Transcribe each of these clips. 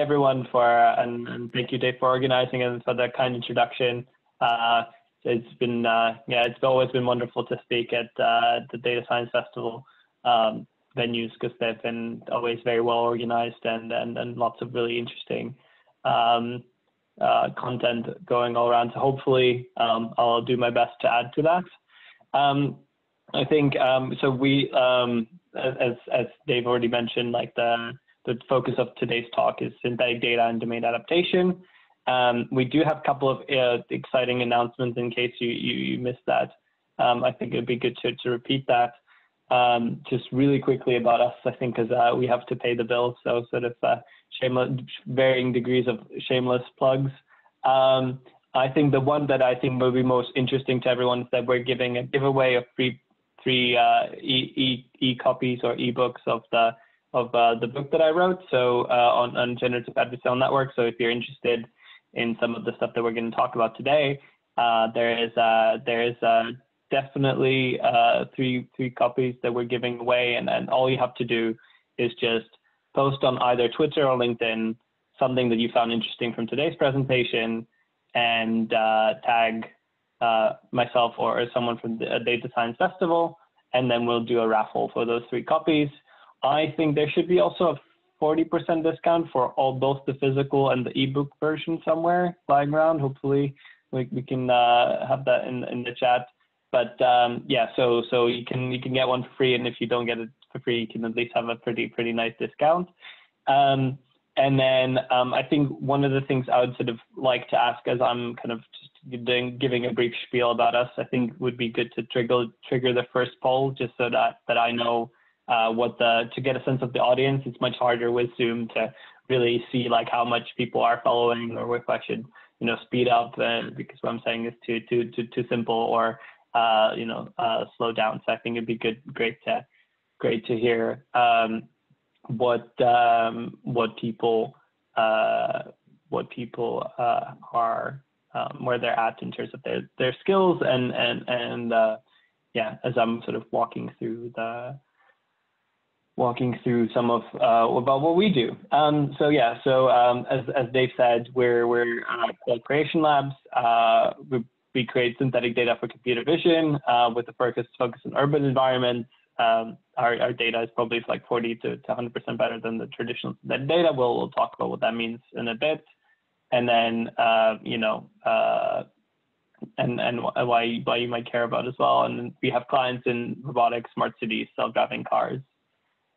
everyone for, and, and, thank you Dave for organizing and for the kind introduction. Uh, it's been, uh, yeah, it's always been wonderful to speak at uh, the Data Science Festival um, venues because they've been always very well organized and, and, and lots of really interesting um, uh, content going all around. So hopefully um, I'll do my best to add to that. Um, I think, um, so we, um, as, as Dave already mentioned, like the, the focus of today's talk is synthetic data and domain adaptation. Um, we do have a couple of uh, exciting announcements in case you, you, you missed that. Um, I think it'd be good to, to repeat that. Um, just really quickly about us, I think, because uh, we have to pay the bills. So sort of uh, shameless, varying degrees of shameless plugs. Um, I think the one that I think will be most interesting to everyone is that we're giving a giveaway of free three uh, e, e, e copies or ebooks of the of uh, the book that I wrote. So uh, on, on generative adversarial network. So if you're interested in some of the stuff that we're going to talk about today, uh, there is uh, there is uh, definitely uh, three three copies that we're giving away, and, and all you have to do is just post on either Twitter or LinkedIn something that you found interesting from today's presentation, and tag myself or someone from the Data Science Festival, and then we'll do a raffle for those three copies. I think there should be also a 40% discount for all both the physical and the ebook version somewhere lying around. Hopefully we, we can uh, have that in, in the chat. But um, yeah, so so you can you can get one for free, and if you don't get it for free, you can at least have a pretty pretty nice discount. Um, and then um, I think one of the things I would sort of like to ask, as I'm kind of just doing, giving a brief spiel about us, I think would be good to trigger trigger the first poll, just so that that I know uh, what the to get a sense of the audience. It's much harder with Zoom to really see like how much people are following, or if I should you know speed up uh, because what I'm saying is too too too too simple, or uh, you know uh, slow down. So I think it'd be good, great to great to hear um, what um, what people uh, what people uh, are um, where they're at in terms of their their skills and and and yeah, as I'm sort of walking through the walking through some of uh, about what we do. Um, so yeah, so um, as, as Dave said, we're we're uh, Creation Labs. Uh, we, we create synthetic data for computer vision uh, with the focus focus on urban environments. Um, our, our data is probably like 40 to, to 100% better than the traditional data. We'll, we'll talk about what that means in a bit. And then, uh, you know, uh, and, and why, why you might care about as well. And we have clients in robotics, smart cities, self-driving cars,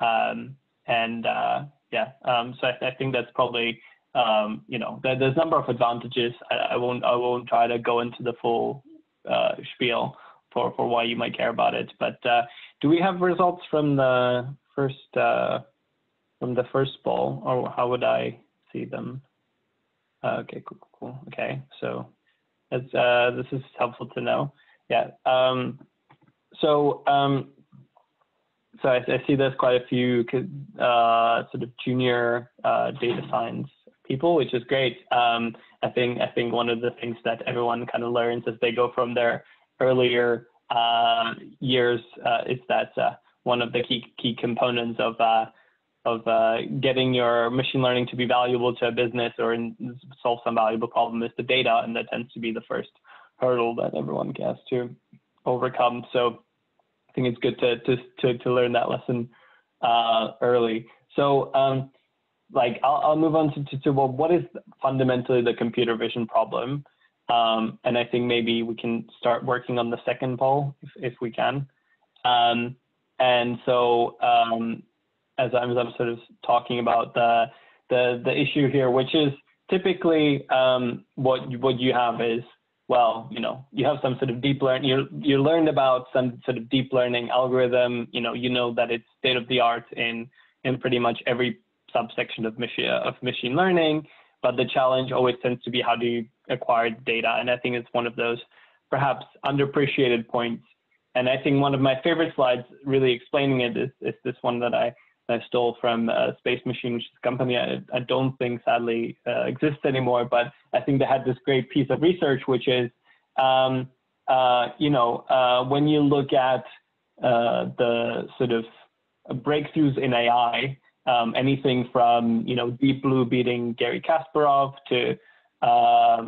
um, and uh, yeah, um, so I, I, think that's probably um, you know there, there's a number of advantages. I, I, won't I won't try to go into the full uh, spiel for for why you might care about it. But uh, do we have results from the first uh, from the first poll, or how would I see them? Uh, okay, cool, cool. Okay, so it's, uh, this is helpful to know. Yeah. Um, so um, so I, I, see there's quite a few uh, sort of junior uh, data science people, which is great. Um, I think I think one of the things that everyone kind of learns as they go from their earlier uh, years uh, is that uh, one of the key key components of uh, of getting your machine learning to be valuable to a business or in, solve some valuable problem is the data, and that tends to be the first hurdle that everyone has to overcome. So I think it's good to to to, to learn that lesson uh, early. So, um, like, I'll, I'll move on to, to, to, well, what is fundamentally the computer vision problem? Um, and I think maybe we can start working on the second poll if, if we can. Um, and so, um, as I'm, as I'm sort of talking about the the the issue here, which is typically um, what what you have is well, you know, you have some sort of deep learn, you you learned about some sort of deep learning algorithm, you know, you know that it's state of the art in in pretty much every subsection of machine of machine learning, but the challenge always tends to be how do you acquire data, and I think it's one of those perhaps underappreciated points. And I think one of my favorite slides, really explaining it, is, is this one that I I stole from uh, Space Machine, which is a company I, I don't think sadly uh, exists anymore, but I think they had this great piece of research, which is, um, uh, you know, uh, when you look at uh, the sort of breakthroughs in AI, um, anything from you know Deep Blue beating Garry Kasparov to uh,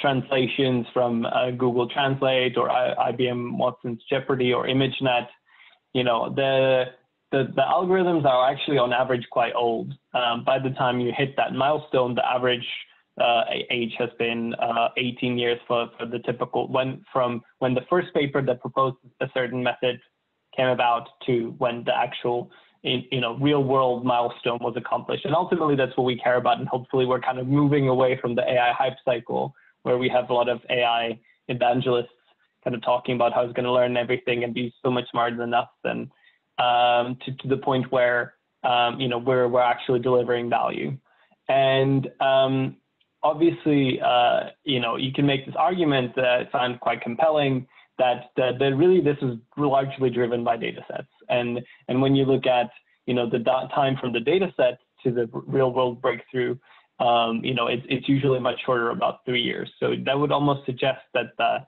translations from uh, Google Translate or I IBM Watson's Jeopardy or ImageNet. You know the the, the algorithms are actually on average quite old. Um, by the time you hit that milestone, the average uh, age has been uh, 18 years for, for the typical when from when the first paper that proposed a certain method came about to when the actual you know real world milestone was accomplished. And ultimately, that's what we care about. And hopefully, we're kind of moving away from the AI hype cycle where we have a lot of AI evangelists kind of talking about how it's going to learn everything and be so much smarter than us, and um, to, to the point where um, you know we're we're actually delivering value. And um, obviously, uh, you know, you can make this argument that sounds quite compelling that, that, that really this is largely driven by data sets. And, and when you look at, you know, the time from the data set to the real world breakthrough, um, you know, it's, it's usually much shorter, about three years. So that would almost suggest that the,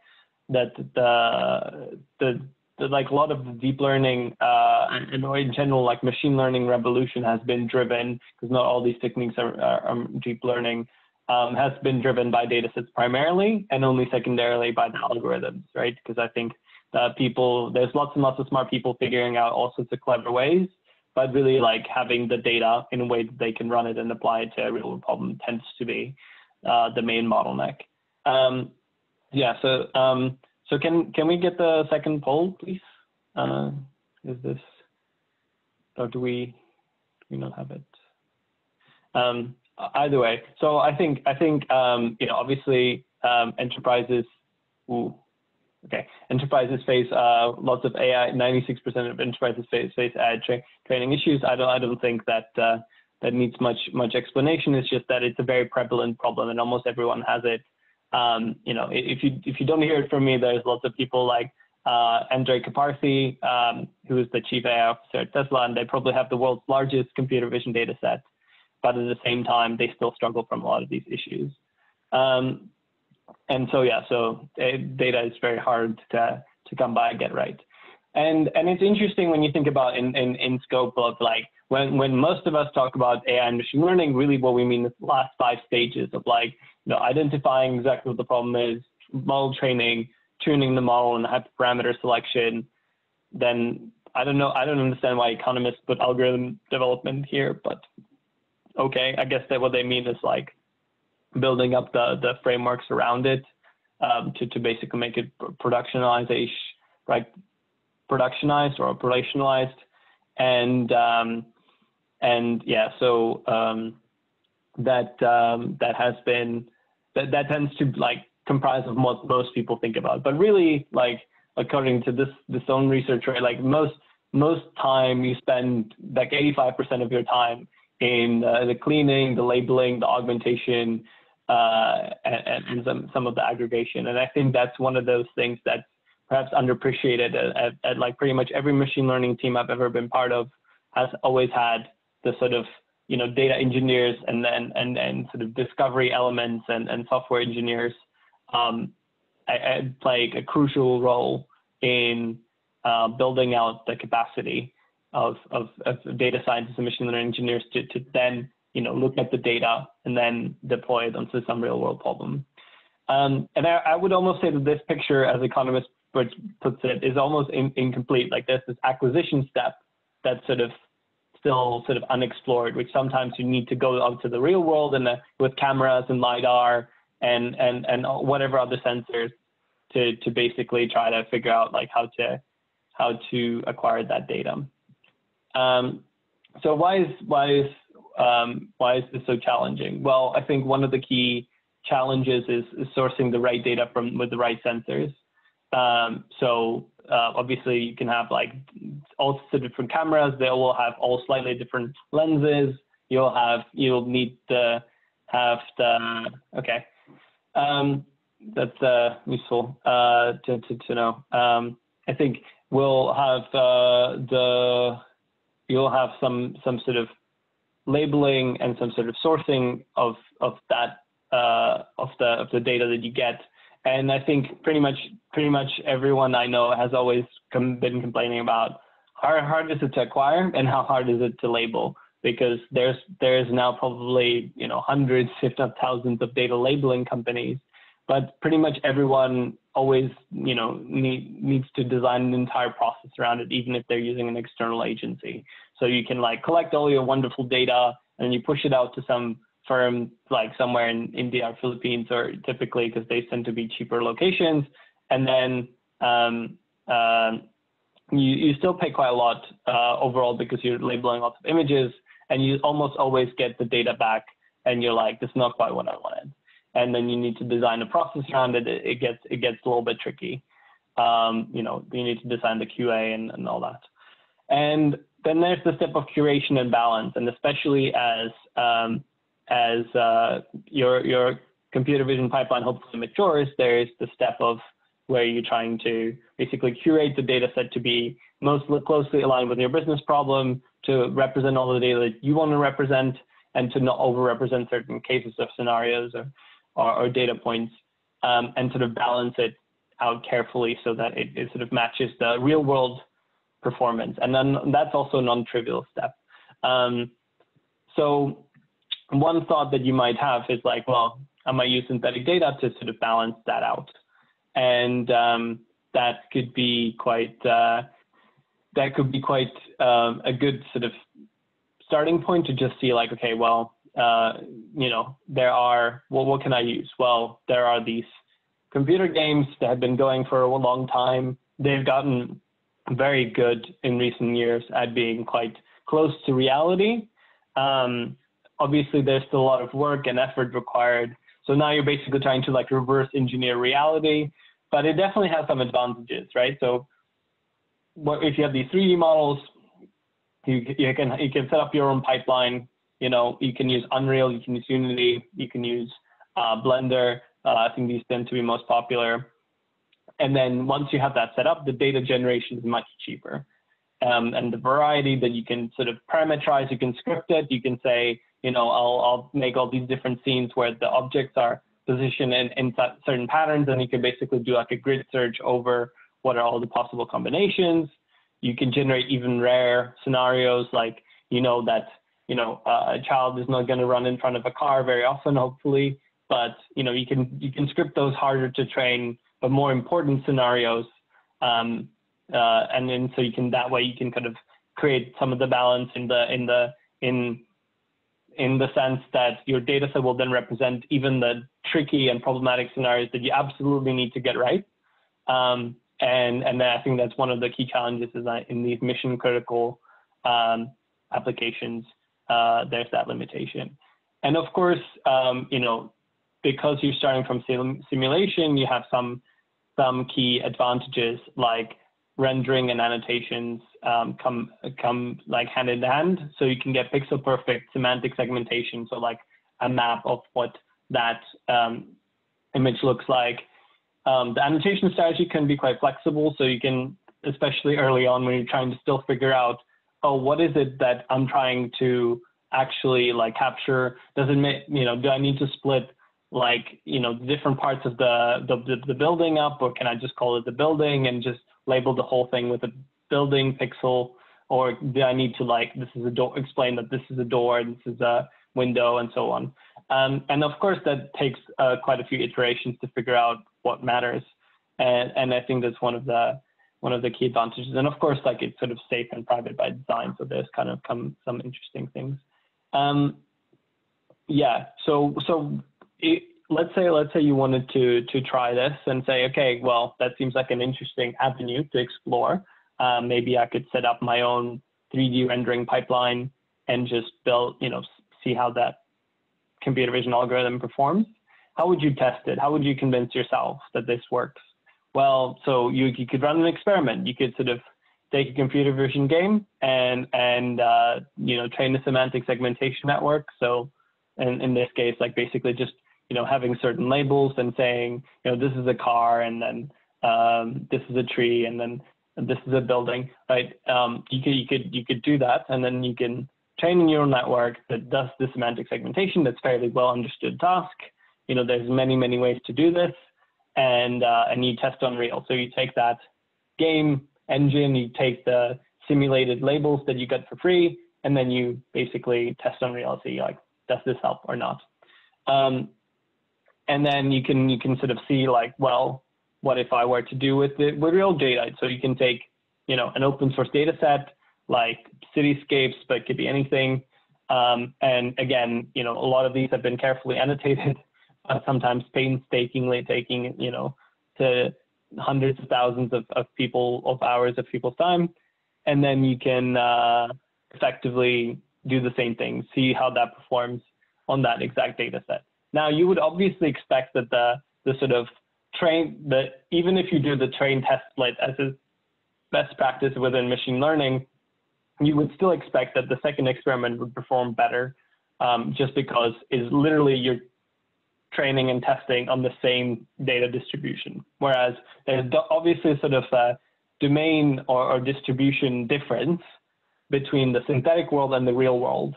that the, the, the like a lot of the deep learning uh, and in general like machine learning revolution has been driven because not all these techniques are, are, are deep learning um, has been driven by data sets primarily and only secondarily by the algorithms, right? Because I think that people, there's lots and lots of smart people figuring out all sorts of clever ways, but really like having the data in a way that they can run it and apply it to a real problem tends to be uh, the main bottleneck. Um, yeah, so um, so can can we get the second poll, please? Uh, is this, or do we, do we not have it? Um, either way. So I think I think um, you know obviously um, enterprises. Ooh, okay, enterprises face uh, lots of AI. Ninety-six percent of enterprises face face AI tra training issues. I don't I don't think that uh, that needs much much explanation. It's just that it's a very prevalent problem, and almost everyone has it. Um, you know, if you if you don't hear it from me, there's lots of people like uh, Andrej Karpathy, um, who is the chief AI officer at Tesla, and they probably have the world's largest computer vision data set but at the same time, they still struggle from a lot of these issues. Um, and so, yeah, so uh, data is very hard to, to come by and get right. And, and it's interesting when you think about in, in, in scope of like, when, when most of us talk about AI and machine learning, really what we mean is the last five stages of like, know, identifying exactly what the problem is, model training, tuning the model and hyperparameter selection, then I don't know, I don't understand why economists put algorithm development here, but okay, I guess that what they mean is like building up the the frameworks around it um, to to basically make it productionized, right? Productionized or operationalized, and um, and yeah, so um, that um, that has been that that tends to like comprise of what most people think about, but really like according to this this own research, right? Like most most time you spend like 85% of your time in uh, the cleaning, the labeling, the augmentation, uh, and, and, some, some of the aggregation. And I think that's one of those things that's perhaps underappreciated at, at, at, like pretty much every machine learning team I've ever been part of has always had the sort of you know data engineers and and and, and sort of discovery elements and, and software engineers um, I, I play a crucial role in uh, building out the capacity of, of, of data scientists and machine learning engineers to, to then you know look at the data and then deploy it onto some real world problem. Um, and I, I, would almost say that this picture, as economist puts it, is almost in, incomplete. Like there's this acquisition step that's sort of still sort of unexplored, which sometimes you need to go out to the real world and uh, with cameras and lidar and and and whatever other sensors to to basically try to figure out like how to how to acquire that data. Um, so why is why is um, why is this so challenging? Well, I think one of the key challenges is, is sourcing the right data from with the right sensors. Um, so uh, obviously you can have like all sorts of different cameras. They all have all slightly different lenses. You'll have you'll need to have the okay. Um, that's uh, useful uh, to, to, to know. Um, I think we'll have uh, the you'll have some some sort of labeling and some sort of sourcing of of that uh, of the of the data that you get. And I think pretty much pretty much everyone I know has always com been complaining about how hard is it to acquire and how hard is it to label? Because there's there's now probably you know hundreds, if not thousands, of data labeling companies, but pretty much everyone always you know need, needs to design an entire process around it, even if they're using an external agency. So you can like collect all your wonderful data and you push it out to some firm like somewhere in India or Philippines, or typically because they tend to be cheaper locations, and then um, uh, you, you still pay quite a lot uh, overall because you're labeling lots of images and you almost always get the data back and you're like, this is not quite what I wanted. And then you need to design a process around it. It, it gets, it gets a little bit tricky. Um, you know, you need to design the QA and, and all that. And then there's the step of curation and balance. And especially as, um, as uh, your, your computer vision pipeline hopefully matures, there's the step of where you're trying to basically curate the data set to be most closely aligned with your business problem, to represent all the data that you want to represent, and to not overrepresent certain cases of scenarios or, or, or data points, um, and sort of balance it out carefully so that it, it, sort of matches the real world performance. And then that's also a non-trivial step. Um, so one thought that you might have is like, well, I might use synthetic data to sort of balance that out. And um, that could be quite uh, that could be quite um, a good sort of starting point to just see like okay well uh, you know there are well what can I use? Well there are these computer games that have been going for a long time. They've gotten very good in recent years at being quite close to reality. Um, obviously there's still a lot of work and effort required so now you're basically trying to like reverse engineer reality but it definitely has some advantages, right? So what, if you have these 3D models, you, you can you can set up your own pipeline. You know, you can use Unreal, you can use Unity, you can use uh, Blender. Uh, I think these tend to be most popular. And then once you have that set up, the data generation is much cheaper. Um, and the variety that you can sort of parameterize, you can script it, you can say, you know, I'll, I'll make all these different scenes where the objects are positioned in, in certain patterns, and you can basically do like a grid search over what are all the possible combinations. You can generate even rare scenarios like, you know, that, you know, uh, a child is not going to run in front of a car very often, hopefully, but, you know, you can, you can script those harder to train, but more important scenarios. Um, uh, and then so you can, that way you can kind of create some of the balance in the, in the, in in the sense that your data set will then represent even the tricky and problematic scenarios that you absolutely need to get right. Um, and and I think that's one of the key challenges is that in these mission critical um, applications, uh, there's that limitation. And of course, um, you know, because you're starting from sim simulation, you have some some key advantages like rendering and annotations um, come come like hand in hand. So you can get pixel perfect semantic segmentation. So like a map of what that um, image looks like. Um, the annotation strategy can be quite flexible. So you can, especially early on when you're trying to still figure out, oh, what is it that I'm trying to actually like capture? Does it make, you know, do I need to split like, you know, different parts of the, the, the building up or can I just call it the building and just label the whole thing with a building pixel, or do I need to like this is a door explain that this is a door, this is a window, and so on. Um, and of course, that takes uh, quite a few iterations to figure out what matters. And, and I think that's one of the one of the key advantages. And of course, like it's sort of safe and private by design, so there's kind of come some interesting things. Um, yeah. So so it, let's say let's say you wanted to to try this and say, okay, well, that seems like an interesting avenue to explore. Uh, maybe I could set up my own 3D rendering pipeline and just build, you know, see how that computer vision algorithm performs. How would you test it? How would you convince yourself that this works? Well, so you, you could run an experiment. You could sort of take a computer vision game and and uh, you know train a semantic segmentation network. So in this case, like basically just you know, having certain labels and saying, you know, this is a car and then um, this is a tree and then this is a building, right? Um, you could you could you could do that, and then you can train a neural network that does the semantic segmentation. That's fairly well understood task. You know, there's many many ways to do this, and uh, and you test on real. So you take that game engine, you take the simulated labels that you get for free, and then you basically test on reality, like, does this help or not? Um, and then you can you can sort of see like, well, what if I were to do with the with real data? So you can take, you know, an open source data set like cityscapes, but it could be anything. Um, and again, you know, a lot of these have been carefully annotated, uh, sometimes painstakingly taking, you know, to hundreds of thousands of, of people, of hours of people's time. And then you can uh, effectively do the same thing, see how that performs on that exact data set. Now, you would obviously expect that the, the sort of train, that even if you do the train test split as is best practice within machine learning, you would still expect that the second experiment would perform better um, just because is literally you're training and testing on the same data distribution. Whereas there's obviously sort of a domain or, or distribution difference between the synthetic world and the real world.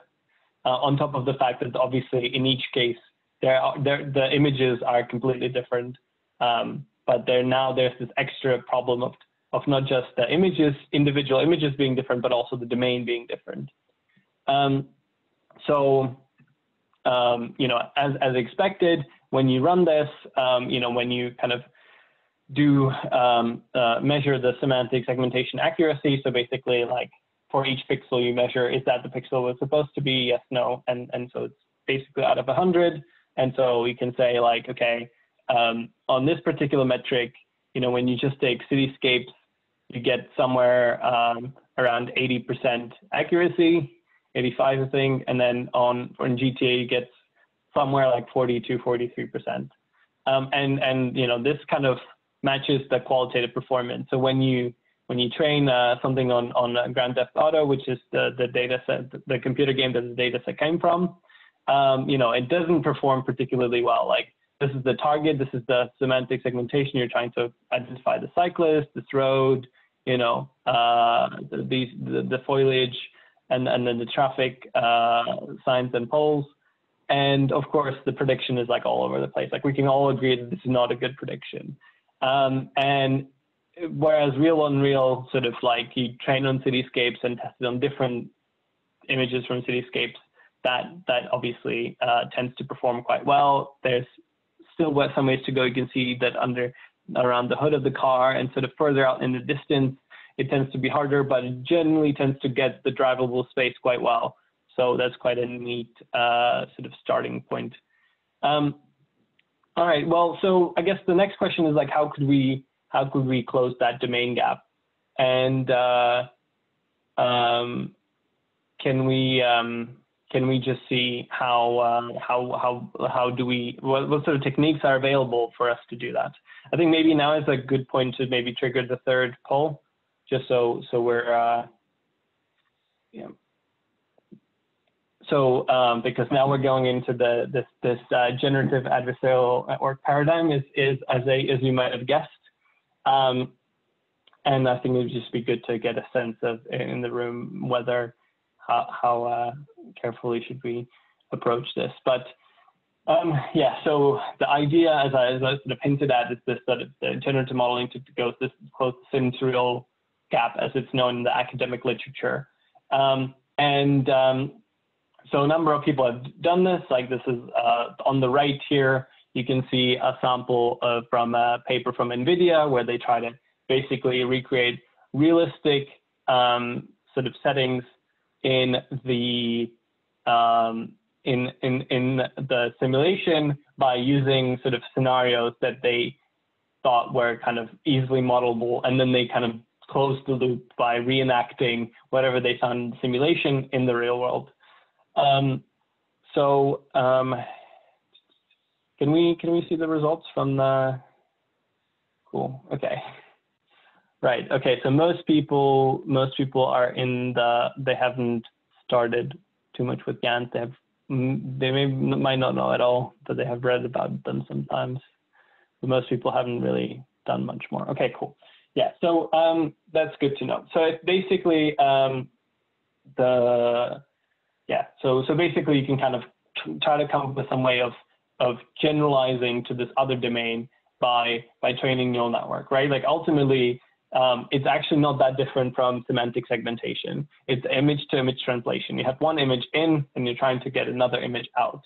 Uh, on top of the fact that obviously in each case there are the images are completely different, um, but there now there's this extra problem of of not just the images, individual images being different, but also the domain being different. Um, so, um, you know, as, as expected, when you run this, um, you know, when you kind of do um, uh, measure the semantic segmentation accuracy, so basically like for each pixel you measure, is that the pixel was supposed to be, yes, no, and, and so it's basically out of 100. And so we can say like, okay, um, on this particular metric, you know, when you just take cityscapes you get somewhere um, around 80% accuracy, 85 I think, and then on on GTA you get somewhere like 42, 43%. Um, and and you know this kind of matches the qualitative performance. So when you when you train uh, something on on Grand Theft Auto, which is the the data set, the computer game that the data set came from, um, you know it doesn't perform particularly well. Like this is the target, this is the semantic segmentation. You're trying to identify the cyclist, this road, you know, uh, the, the, the, foliage and, and then the traffic uh, signs and poles. And of course, the prediction is like all over the place. Like we can all agree that this is not a good prediction. Um, and whereas real on real sort of like you train on cityscapes and tested on different images from cityscapes, that that obviously uh, tends to perform quite well. There's still some ways to go. You can see that under around the hood of the car and sort of further out in the distance, it tends to be harder, but it generally tends to get the drivable space quite well. So that's quite a neat uh, sort of starting point. Um, all right, well, so I guess the next question is like, how could we, how could we close that domain gap? And uh, um, can we, um, can we just see how uh, how how how do we what, what sort of techniques are available for us to do that? I think maybe now is a good point to maybe trigger the third poll, just so so we're uh, yeah. So um, because now we're going into the this this uh, generative adversarial network paradigm is is as a as you might have guessed. Um, and I think it would just be good to get a sense of in the room whether how, how uh, carefully should we approach this. But um, yeah, so the idea, as I, as I sort of hinted at, is this that the generative modeling to, go this close to sim-to-real gap, as it's known in the academic literature. Um, and um, so a number of people have done this. Like this is uh, on the right here. You can see a sample of, from a paper from NVIDIA where they try to basically recreate realistic um, sort of settings in the um, in in in the simulation by using sort of scenarios that they thought were kind of easily modelable, and then they kind of closed the loop by reenacting whatever they found in the simulation in the real world. Um, so um, can we can we see the results from the? Cool. Okay. Right. Okay. So most people, most people are in the. They haven't started too much with GANs. They have. They may might not know at all, but they have read about them sometimes. But most people haven't really done much more. Okay. Cool. Yeah. So um, that's good to know. So it's basically um, the. Yeah. So so basically, you can kind of try to come up with some way of of generalizing to this other domain by by training neural network, right? Like ultimately um, it's actually not that different from semantic segmentation. It's image to image translation. You have one image in and you're trying to get another image out.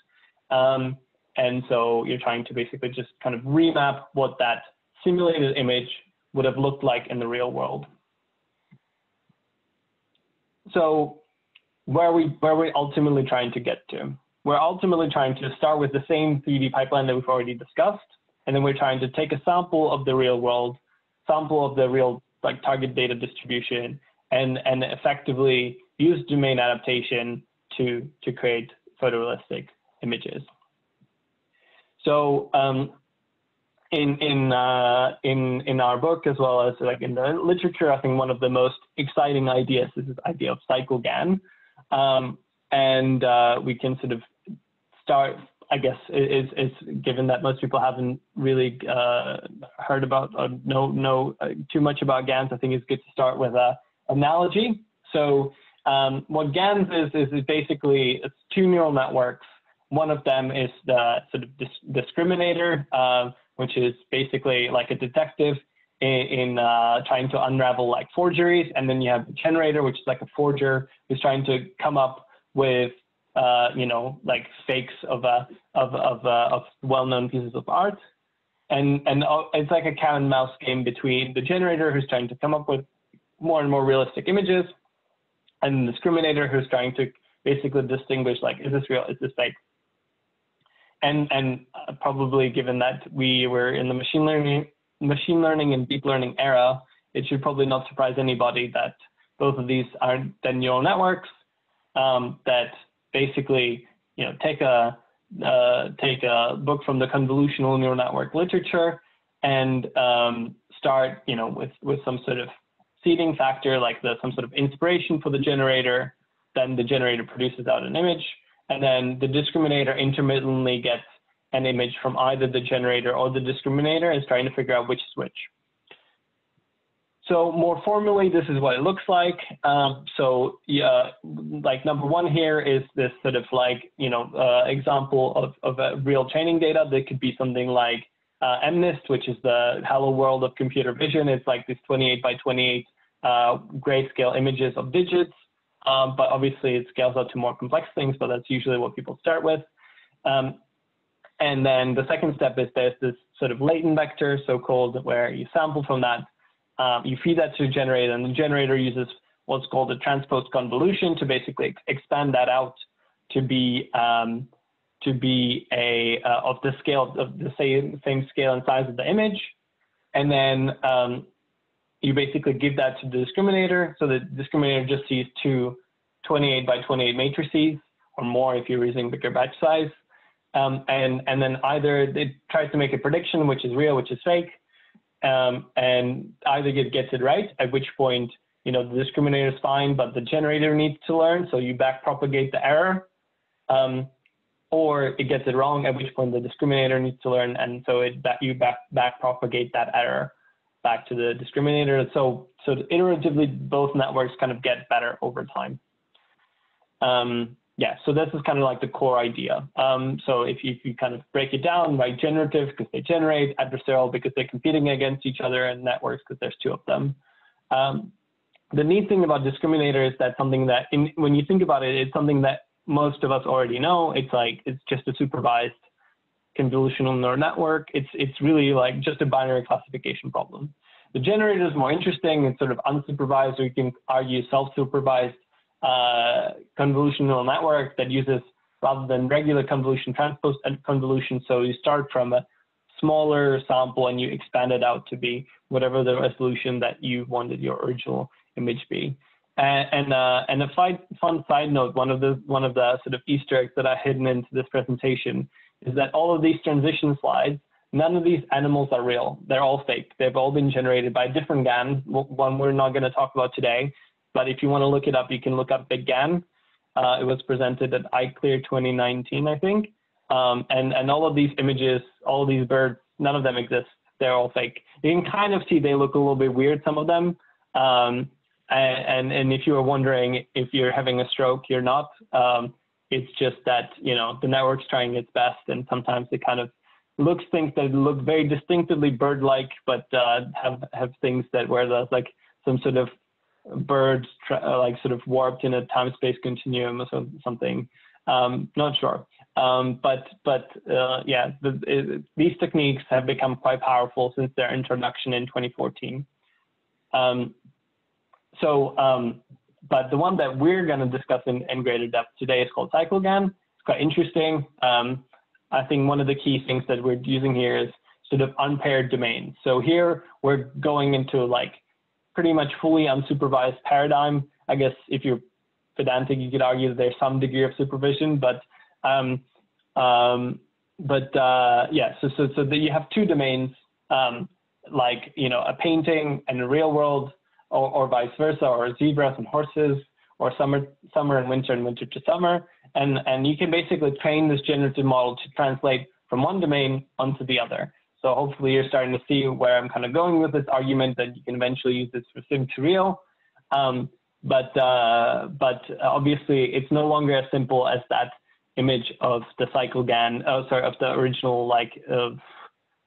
Um, and so you're trying to basically just kind of remap what that simulated image would have looked like in the real world. So where we where we're ultimately trying to get to. We're ultimately trying to start with the same 3D pipeline that we've already discussed, and then we're trying to take a sample of the real world, sample of the real like target data distribution, and and effectively use domain adaptation to to create photorealistic images. So um, in in uh, in in our book as well as like in the literature, I think one of the most exciting ideas is this idea of CycleGAN, um, and uh, we can sort of start. I guess is is given that most people haven't really uh, heard about or know know uh, too much about GANs. I think it's good to start with a analogy. So um, what GANs is is, basically it's two neural networks. One of them is the sort of dis discriminator, uh, which is basically like a detective in, in uh, trying to unravel like forgeries. And then you have the generator, which is like a forger who's trying to come up with, uh, you know, like fakes of, uh, of, of, uh, of well-known pieces of art. And, and it's like a cat and mouse game between the generator who's trying to come up with more and more realistic images and the discriminator who's trying to basically distinguish like, is this real, is this fake? And, and uh, probably given that we were in the machine learning machine learning and deep learning era, it should probably not surprise anybody that both of these are then neural networks um, that basically you know take a uh, take a book from the convolutional neural network literature and um, start you know with with some sort of seeding factor like the some sort of inspiration for the generator then the generator produces out an image and then the discriminator intermittently gets an image from either the generator or the discriminator and is trying to figure out which is which. So more formally, this is what it looks like. Um, so yeah, like number one here is this sort of like, you know, uh, example of, of real training data that could be something like uh, MNIST, which is the hello world of computer vision. It's like this 28 by 28 uh, grayscale images of digits. Um, but obviously it scales up to more complex things, but that's usually what people start with. Um, and then the second step is there's this sort of latent vector, so-called, where you sample from that, um, you feed that to a generator, and the generator uses what's called a transpose convolution to basically ex expand that out to be um, to be a uh, of the scale of the same same scale and size of the image, and then um, you basically give that to the discriminator, so the discriminator just sees two 28 by 28 matrices or more if you're using bigger batch size. Um, and, and then either it tries to make a prediction, which is real, which is fake, um, and either it gets it right, at which point, you know, the discriminator is fine, but the generator needs to learn, so you backpropagate the error, um, or it gets it wrong, at which point the discriminator needs to learn, and so it that you back back propagate that error back to the discriminator. So so iteratively, both networks kind of get better over time. Um, yeah, so this is kind of like the core idea. Um, so if you, if you, kind of break it down, right, generative because they generate, adversarial because they're competing against each other, and networks because there's two of them. Um, the neat thing about discriminator is that something that, in, when you think about it, it's something that most of us already know. It's like it's just a supervised convolutional neural network. It's it's really like just a binary classification problem. The generator is more interesting. It's sort of unsupervised, or you can argue self-supervised convolutional network that uses rather than regular convolution transpose convolution. So you start from a smaller sample and you expand it out to be whatever the resolution that you wanted your original image be. And and, uh, and a fun side note, one of the one of the sort of Easter eggs that I hidden into this presentation is that all of these transition slides, none of these animals are real. They're all fake. They've all been generated by different GAN, one we're not going to talk about today. But if you want to look it up, you can look up Big GAN. Uh, it was presented at ICLR 2019, I think. Um, and, and all of these images, all of these birds, none of them exist. They're all fake. You can kind of see they look a little bit weird, some of them. Um, and, and if you are wondering if you're having a stroke, you're not. Um, it's just that, you know, the network's trying its best and sometimes it kind of looks things that look very distinctively bird-like, but uh, have have things that where there's like some sort of birds uh, like sort of warped in a time-space continuum or something. Um, not sure. Um, but but uh, yeah, the, it, these techniques have become quite powerful since their introduction in 2014. Um, so, um, but the one that we're going to discuss in, in, greater depth today is called CycleGAN. It's quite interesting. Um, I think one of the key things that we're using here is sort of unpaired domains. So here we're going into like pretty much fully unsupervised paradigm. I guess if you're pedantic, you could argue that there's some degree of supervision, but um, um, but uh, yeah, so so so that you have two domains, um, like you know a painting and a real world, or, or vice versa, or zebras and horses, or summer summer and winter and winter to summer, and and you can basically train this generative model to translate from one domain onto the other. So hopefully you're starting to see where I'm kind of going with this argument that you can eventually use this for sim to real. Um, but uh, but obviously it's no longer as simple as that image of the CycleGAN, oh sorry, of the original like of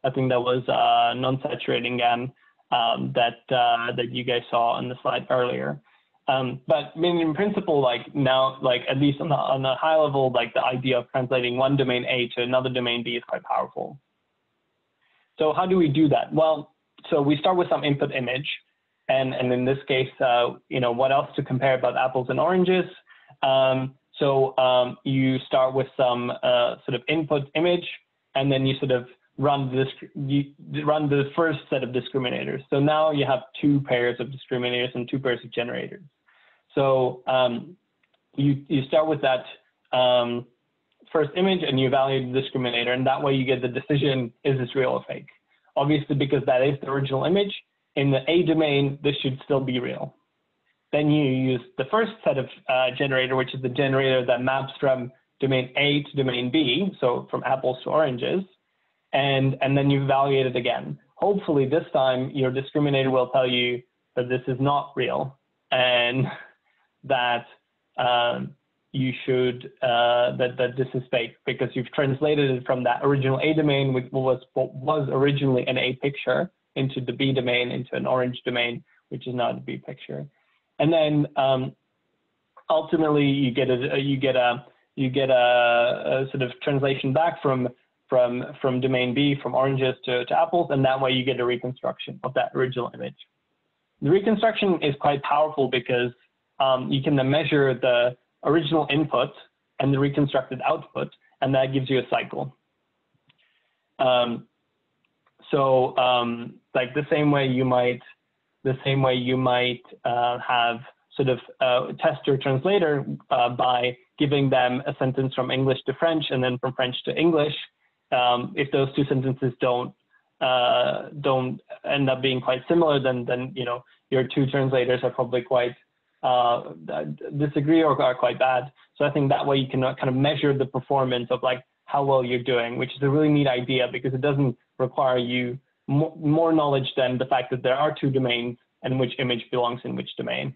I think that was uh, non-saturating GAN um, that uh, that you guys saw on the slide earlier. Um, but I mean, in principle, like now, like at least on the on a high level, like the idea of translating one domain A to another domain B is quite powerful. So how do we do that? Well, so we start with some input image, and and in this case, uh, you know, what else to compare about apples and oranges? Um, so um, you start with some uh, sort of input image, and then you sort of run this you run the first set of discriminators. So now you have two pairs of discriminators and two pairs of generators. So um, you you start with that um, first image and you evaluate the discriminator, and that way you get the decision: is this real or fake? Obviously, because that is the original image. In the A domain, this should still be real. Then you use the first set of uh, generator, which is the generator that maps from domain A to domain B, so from apples to oranges, and, and then you evaluate it again. Hopefully this time your discriminator will tell you that this is not real and that um, you should, uh, that, that this is fake because you've translated it from that original A domain, which was, what was originally an A picture, into the B domain, into an orange domain, which is now the B picture. And then um, ultimately you get a you get a you get a, a, sort of translation back from from from domain B from oranges to, to apples, and that way you get a reconstruction of that original image. The reconstruction is quite powerful because um, you can then measure the original input and the reconstructed output, and that gives you a cycle. Um, so um, like the same way you might the same way you might uh, have sort of uh, test your translator uh, by giving them a sentence from English to French and then from French to English. Um, if those two sentences don't uh, don't end up being quite similar, then then you know your two translators are probably quite uh, disagree or are quite bad. So I think that way you can kind of measure the performance of like how well you're doing, which is a really neat idea because it doesn't require you more knowledge than the fact that there are two domains and which image belongs in which domain.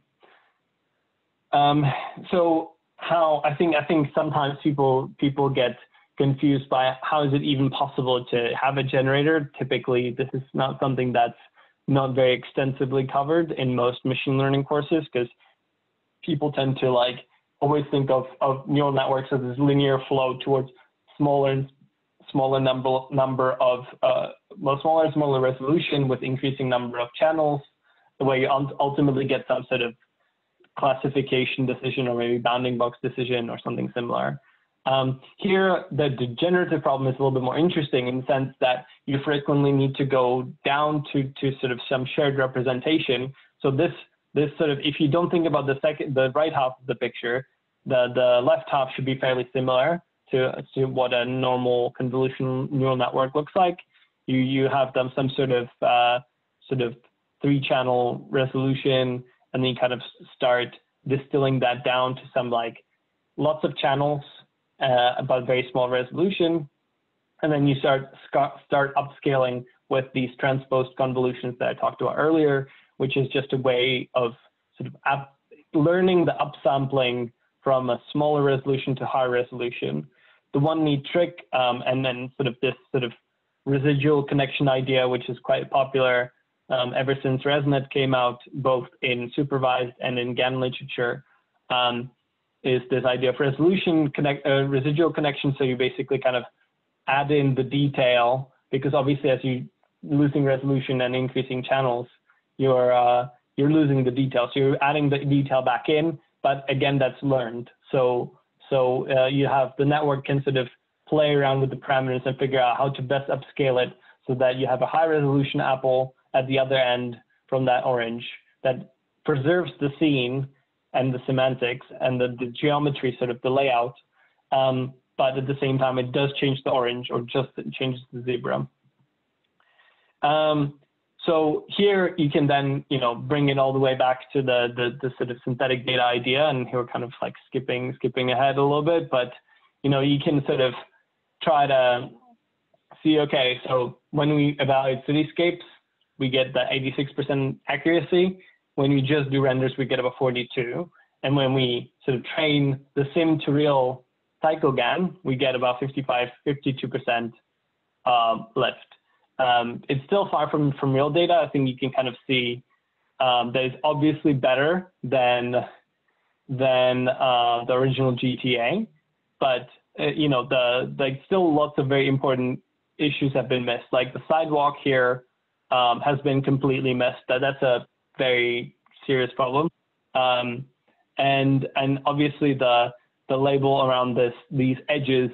Um, so how I think I think sometimes people people get confused by how is it even possible to have a generator. Typically, this is not something that's not very extensively covered in most machine learning courses because people tend to like always think of, of neural networks as this linear flow towards smaller and smaller number number of uh, smaller and smaller resolution with increasing number of channels, the way you ultimately get some sort of classification decision or maybe bounding box decision or something similar. Um, here, the degenerative problem is a little bit more interesting in the sense that you frequently need to go down to, to sort of some shared representation. So this, this sort of, if you don't think about the second, the right half of the picture, the, the left half should be fairly similar to, to what a normal convolutional neural network looks like. You, you have them some sort of, uh, sort of three channel resolution, and then you kind of start distilling that down to some like lots of channels, uh, about very small resolution. And then you start, start upscaling with these transposed convolutions that I talked about earlier, which is just a way of sort of up, learning the upsampling from a smaller resolution to higher resolution the one neat trick, um, and then sort of this sort of residual connection idea, which is quite popular um, ever since ResNet came out, both in supervised and in GAN literature, um, is this idea of resolution connect, uh, residual connection. So you basically kind of add in the detail because obviously as you losing resolution and increasing channels, you're uh, you're losing the detail. So you're adding the detail back in, but again, that's learned. So so uh, you have the network can sort of play around with the parameters and figure out how to best upscale it so that you have a high resolution apple at the other end from that orange that preserves the scene and the semantics and the, the geometry, sort of the layout. Um, but at the same time, it does change the orange or just changes the zebra. Um, so here you can then, you know, bring it all the way back to the, the, the sort of synthetic data idea. And here we're kind of like skipping, skipping ahead a little bit, but, you know, you can sort of try to see, okay, so when we evaluate cityscapes, we get the 86% accuracy. When we just do renders, we get about 42. And when we sort of train the sim to real cycle GAN, we get about 55, 52% um, lift. Um, it's still far from, from real data. I think you can kind of see um, that it's obviously better than, than uh, the original GTA, but uh, you know, the, like still lots of very important issues have been missed. Like the sidewalk here um, has been completely missed. That, that's a very serious problem. Um, and, and obviously the, the label around this, these edges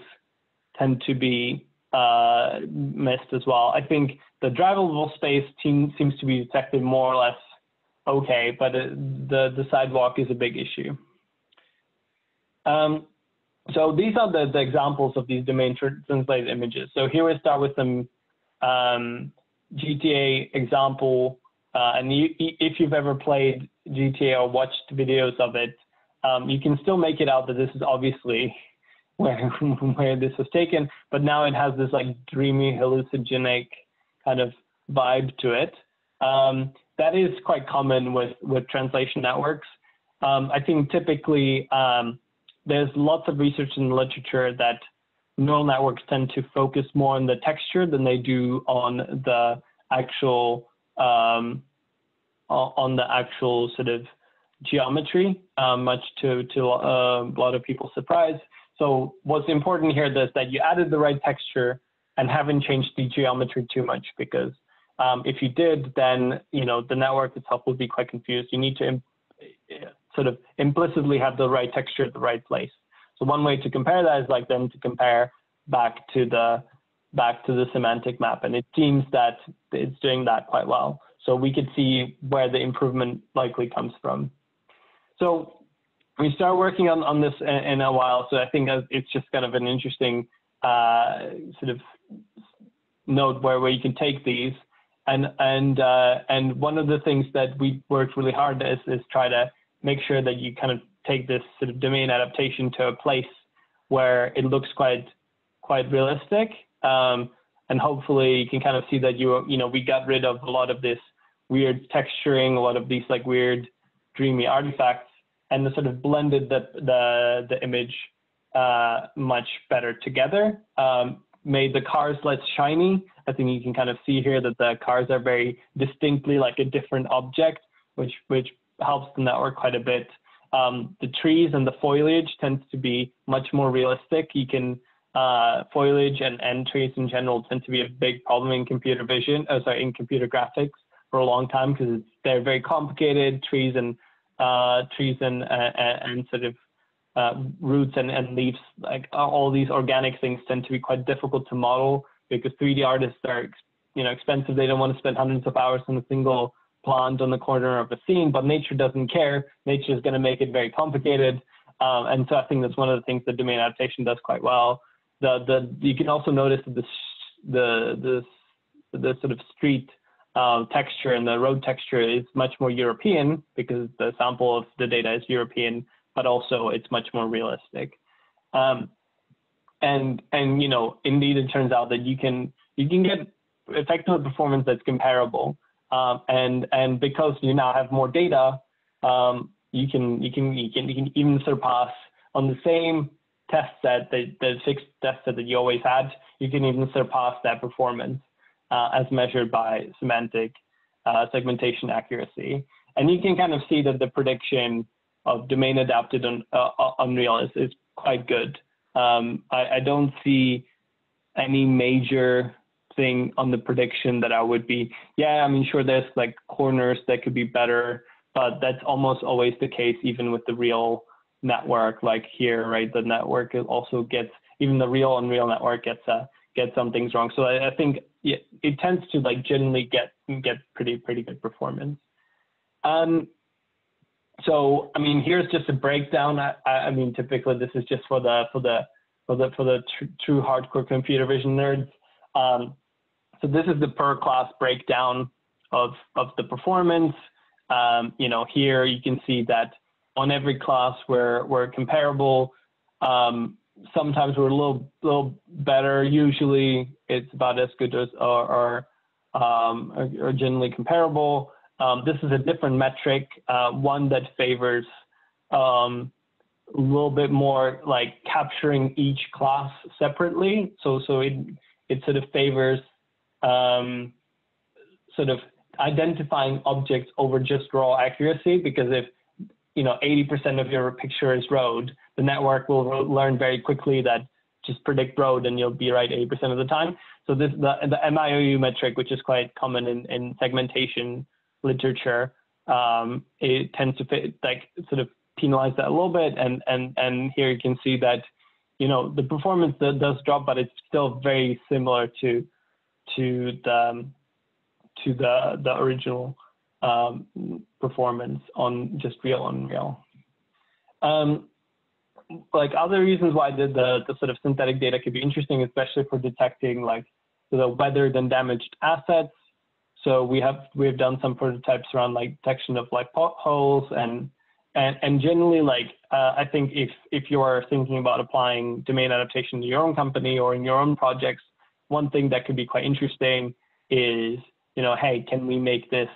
tend to be uh, missed as well. I think the drivable space team, seems to be detected more or less okay, but it, the, the sidewalk is a big issue. Um, so these are the, the examples of these domain translated images. So here we start with some um, GTA example. Uh, and you, if you've ever played GTA or watched videos of it, um, you can still make it out that this is obviously where, where this was taken, but now it has this like dreamy, hallucinogenic kind of vibe to it. Um, that is quite common with, with translation networks. Um, I think typically um, there's lots of research in the literature that neural networks tend to focus more on the texture than they do on the actual um, on the actual sort of geometry, uh, much to to uh, a lot of people's surprise. So what's important here is that you added the right texture and haven't changed the geometry too much because um, if you did, then you know the network itself will be quite confused. You need to sort of implicitly have the right texture at the right place. So one way to compare that is like then to compare back to the back to the semantic map, and it seems that it's doing that quite well. So we could see where the improvement likely comes from. So we start working on, on this in, in a while, so I think it's just kind of an interesting uh, sort of note where, where you can take these. And and uh, and one of the things that we worked really hard is is try to make sure that you kind of take this sort of domain adaptation to a place where it looks quite quite realistic. Um, and hopefully you can kind of see that you you know we got rid of a lot of this weird texturing, a lot of these like weird dreamy artifacts, and the sort of blended the the the image uh, much better together. Um, made the cars less shiny. I think you can kind of see here that the cars are very distinctly like a different object, which which helps the network quite a bit. Um, the trees and the foliage tends to be much more realistic. You can uh, foliage and, and trees in general tend to be a big problem in computer vision, oh, sorry, in computer graphics for a long time because they're very complicated. Trees and trees and, uh, and sort of uh, roots and, and leaves, like all these organic things tend to be quite difficult to model because 3D artists are, you know, expensive. They don't want to spend hundreds of hours on a single plant on the corner of a scene, but nature doesn't care. Nature is going to make it very complicated. Um, and so I think that's one of the things that domain adaptation does quite well. The, the, you can also notice that the, the, the, the sort of street uh, texture and the road texture is much more European because the sample of the data is European, but also it's much more realistic. Um, and, and, you know, indeed, it turns out that you can, you can get effective performance that's comparable um, and and because you now have more data, um, you can you can you can you can even surpass on the same test set, the, the fixed test set that you always had, you can even surpass that performance uh, as measured by semantic uh, segmentation accuracy. And you can kind of see that the prediction of domain adapted on, uh, Unreal is, is quite good. Um, I, I don't see any major thing on the prediction that I would be, yeah, I mean, sure, there's like corners that could be better, but that's almost always the case, even with the real network like here, right? The network also gets, even the real Unreal network gets, uh, gets some things wrong. So I, I think it, it tends to like generally get, get pretty, pretty good performance. Um, so, I mean, here's just a breakdown. I, I mean, typically this is just for the, for the, for the, for the tr true hardcore computer vision nerds. Um, so this is the per class breakdown of, of the performance. Um, you know, here you can see that on every class we're, we're comparable. Um, sometimes we're a little, little better. Usually it's about as good as or, or, um, generally comparable. Um, this is a different metric, uh, one that favors um, a little bit more like capturing each class separately. So, so it, it sort of favors um, sort of identifying objects over just raw accuracy because if you know 80% of your picture is road, the network will learn very quickly that just predict road and you'll be right 80% of the time. So this the, the MIOU metric, which is quite common in, in segmentation literature, um, it tends to fit, like sort of penalize that a little bit. And and and here you can see that you know the performance does drop, but it's still very similar to to the to the the original um, performance on just real Unreal. Um, like other reasons why the, the, the sort of synthetic data could be interesting, especially for detecting like the weathered and damaged assets. So we have we've done some prototypes around like detection of like potholes and and and generally like uh, I think if if you are thinking about applying domain adaptation to your own company or in your own projects, one thing that could be quite interesting is, you know, hey, can we make this,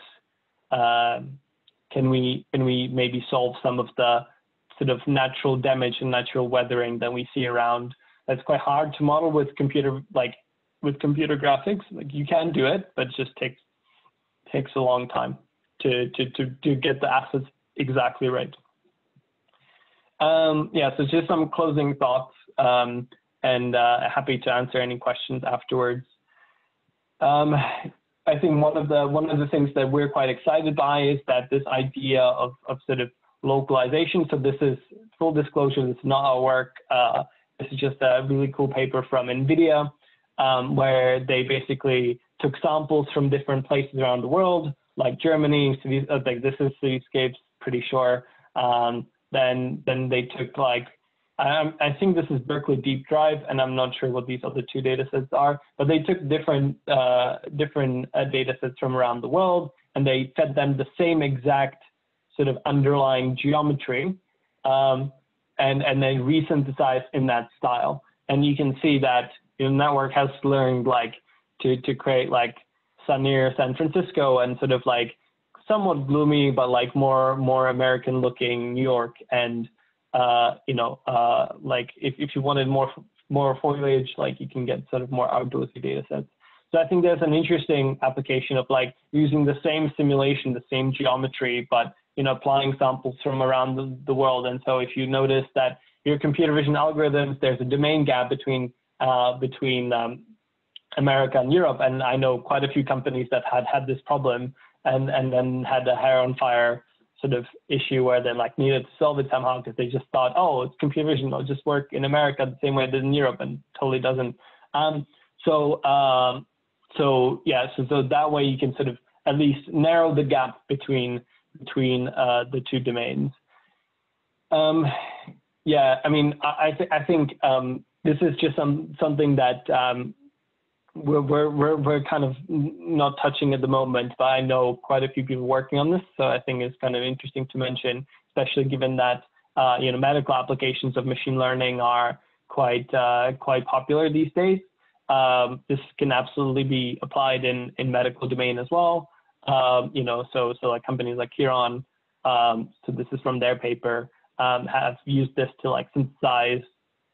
uh, can we can we maybe solve some of the sort of natural damage and natural weathering that we see around? That's quite hard to model with computer like with computer graphics. Like you can do it, but it just takes takes a long time to to to to get the assets exactly right. Um, yeah, so just some closing thoughts. Um, and uh, happy to answer any questions afterwards. Um, I think one of the one of the things that we're quite excited by is that this idea of, of sort of localization. So this is full disclosure. This is not our work. Uh, this is just a really cool paper from NVIDIA um, where they basically took samples from different places around the world, like Germany. cities, uh, like this is cityscapes, pretty sure. Um, then then they took like um, I think this is Berkeley Deep Drive, and I'm not sure what these other two data sets are, but they took different uh, different uh, data sets from around the world, and they fed them the same exact sort of underlying geometry, um, and and they resynthesized in that style. And you can see that the network has learned like to to create like sunnier San Francisco and sort of like somewhat gloomy but like more more American looking New York and uh, you know, uh, like if, if you wanted more more foliage, like you can get sort of more outdoorsy data sets. So I think there's an interesting application of like using the same simulation, the same geometry, but you know, applying samples from around the, the world. And so if you notice that your computer vision algorithms, there's a domain gap between uh, between um, America and Europe, and I know quite a few companies that had had this problem and and then had a hair on fire sort of issue where they like needed to solve it somehow because they just thought, oh, it's computer vision, it'll just work in America the same way it did in Europe, and totally doesn't. Um, so um, so yeah, so so that way you can sort of at least narrow the gap between between uh, the two domains. Um, yeah, I mean, I th I think um, this is just some something that um, we're, we're, we're, we're kind of not touching at the moment, but I know quite a few people working on this. So I think it's kind of interesting to mention, especially given that, uh, you know, medical applications of machine learning are quite, uh, quite popular these days. Um, this can absolutely be applied in, in medical domain as well. Um, you know, so, so like companies like Kheiron, um, so this is from their paper, um, have used this to like synthesize